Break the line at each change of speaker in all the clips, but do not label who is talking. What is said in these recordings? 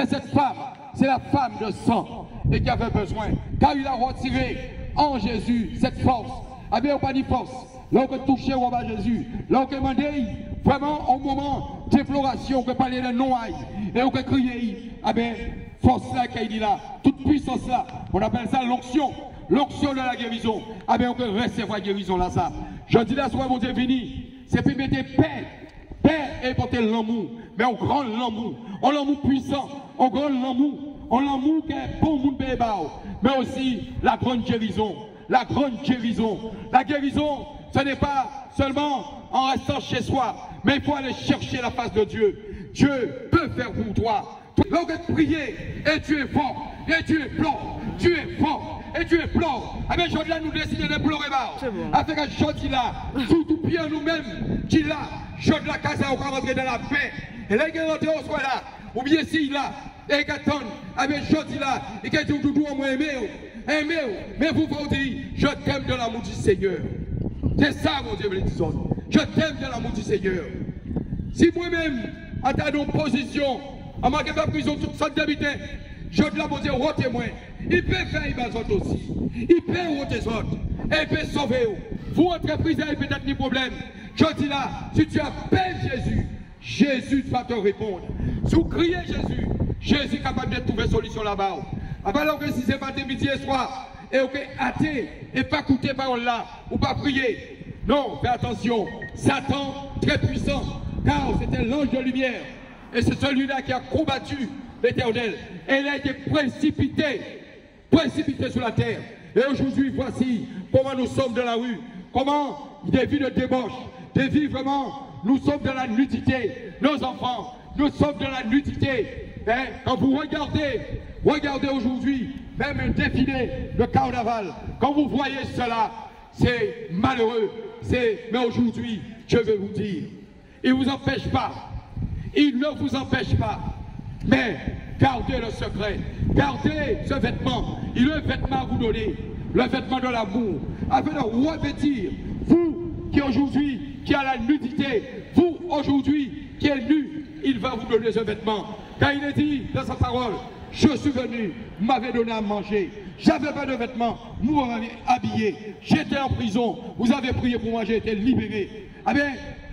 Mais cette femme, c'est la femme de sang et qui avait besoin. Car il a retiré en Jésus cette force. Ah bien, on pas dit force. Peut toucher au roi Jésus. Peut demander vraiment au moment déploration, on peut parler de non et on peut crier. Ah bien, force là qu'il dit là, toute puissance là, on appelle ça l'onction. L'onction de la guérison. Ah bien, on peut recevoir guérison là, ça. Je dis là, soit mon Dieu fini. C'est pour mettre paix. Paix et porter l'amour. Mais on grand l'amour. On l'amour puissant. On grand l'amour. On l'amour qui est bon monde Mais aussi la grande guérison. La grande guérison. La guérison, ce n'est pas seulement en restant chez soi, mais il faut aller chercher la face de Dieu. Dieu peut faire pour toi. Lorsque tu prier, et tu es fort, et tu es blanc, tu es fort, et tu es blanc. Ah bien, là, nous décidons de pleurer bas. Avec un chant là, surtout bien nous-mêmes, qui là, je de la casa, on va rentrer dans la paix. Et là, il est rentré au soir là, ou bien si là, et ah bien, je là, et qu'il tout tout moi aimé, aimé, mais vous vous dire, je t'aime de l'amour du Seigneur. C'est ça, mon Dieu, Je t'aime de l'amour du Seigneur. Si moi-même, en ta position, en manquant de prison, toute sorte d'habitants, je te la mon Dieu, témoin. Il peut faire les autres aussi. Il peut roter les autres. Et il peut sauver. Vous, entreprise, il peut-être des problèmes. Je dis là, si tu appelles Jésus, Jésus va te répondre. Si vous criez Jésus, Jésus est capable de trouver solution là-bas. Alors que si c'est de midi et soir, et ok, athée, et pas écouter parole là, ou pas prier. Non, fais attention. Satan, très puissant, car c'était l'ange de lumière. Et c'est celui-là qui a combattu l'éternel. Et il a été précipité, précipité sur la terre. Et aujourd'hui, voici comment nous sommes dans la rue. Comment des vies de débauche, vies vraiment, nous sommes dans la nudité. Nos enfants, nous sommes dans la nudité. Quand vous regardez, regardez aujourd'hui, même un défilé de carnaval, quand vous voyez cela, c'est malheureux. Mais aujourd'hui, je vais vous dire, il ne vous empêche pas. Il ne vous empêche pas. Mais gardez le secret. Gardez ce vêtement. Il est le vêtement à vous donner. Le vêtement de l'amour. Afin de revêtir, vous qui aujourd'hui, qui a la nudité, vous aujourd'hui qui êtes nu, il va vous donner ce vêtement. Car il est dit dans sa parole, je suis venu, m'avez donné à manger. J'avais pas de vêtements, vous m'avez habillé. J'étais en prison, vous avez prié pour moi, j'ai été libéré. Ah bien,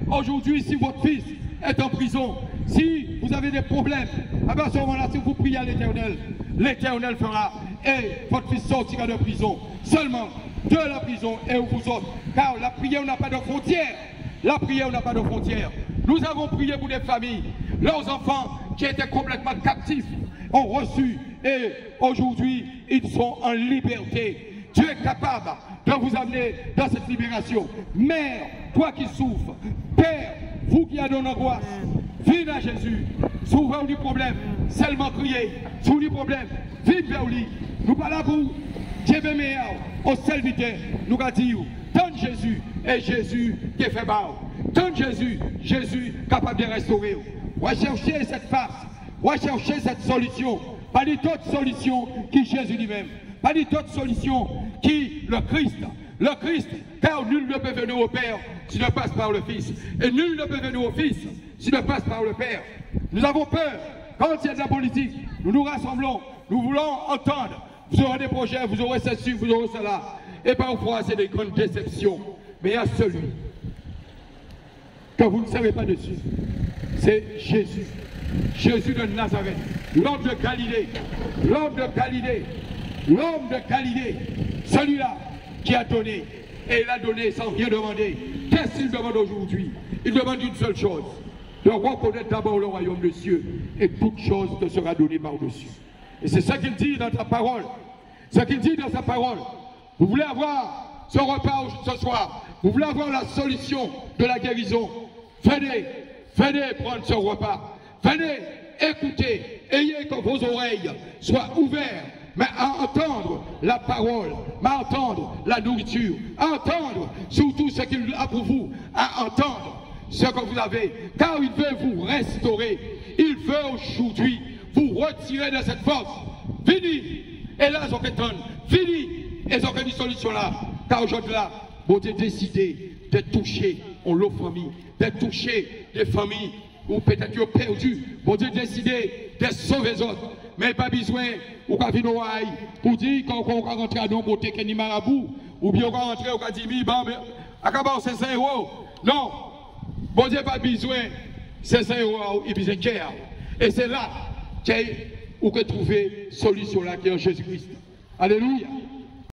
aujourd'hui, si votre fils est en prison, si vous avez des problèmes, à eh ce moment-là, si vous priez à l'éternel, l'éternel fera et votre fils sortira de prison. Seulement de la prison et vous autres. Car la prière n'a pas de frontières. La prière n'a pas de frontières. Nous avons prié pour des familles. Leurs enfants qui étaient complètement captifs ont reçu et aujourd'hui ils sont en liberté. Dieu est capable de vous amener dans cette libération. Mère, toi qui souffres, Père, vous qui avez une angoisse, viens à Jésus. Souvent du problème, seulement crier. Sous du problème, vite vers lui. Nous parlons pour Dieu meilleur, au serviteur, nous donne Jésus, et Jésus qui fait bas. Donne Jésus, Jésus capable de restaurer. Recherchez cette face, recherchez cette solution. Pas d'autre solution qui Jésus lui-même. Pas d'autre solution qui le Christ. Le Christ, car nul ne peut venir au Père s'il ne passe par le Fils. Et nul ne peut venir au Fils s'il ne passe par le Père. Nous avons peur. Quand il y a de la politique, nous nous rassemblons. Nous voulons entendre. Vous aurez des projets, vous aurez ceci, vous aurez cela. Et parfois, c'est des grandes déceptions. Mais il y a celui que vous ne savez pas dessus. C'est Jésus. Jésus de Nazareth, l'homme de Galilée, l'homme de Galilée, l'homme de Galilée, celui-là qui a donné, et il a donné sans rien demander. Qu'est-ce qu'il demande aujourd'hui? Il demande une seule chose, de reconnaître d'abord le royaume des cieux, et toute chose te sera donnée par-dessus. Et c'est ça qu'il dit dans ta parole. Ce qu'il dit dans sa parole. Vous voulez avoir ce repas ce soir, vous voulez avoir la solution de la guérison, venez, venez prendre ce repas. Venez, écoutez, ayez que vos oreilles soient ouvertes, mais à entendre la parole, à entendre la nourriture, à entendre surtout ce qu'il a pour vous, à entendre ce que vous avez, car il veut vous restaurer. Il veut aujourd'hui vous retirer de cette force. Fini. Et là, Fini. Et ils ont une solution là. Car aujourd'hui là, vous avez décidé de toucher en l'eau famille, de toucher les familles ou peut-être perdu. Bon Dieu décidé de sauver les autres. Mais pas besoin, ou qu'à venir pour dire qu'on va rentrer à nos côtés, qu'il marabout, ou bien on va rentrer, on va dire, bon, mais, à quoi c'est 5 euros? Non. Bon Dieu, pas besoin, c'est 5 euros, il besoin de Et c'est là qu'on que trouver solution là qui est en Jésus-Christ. Alléluia.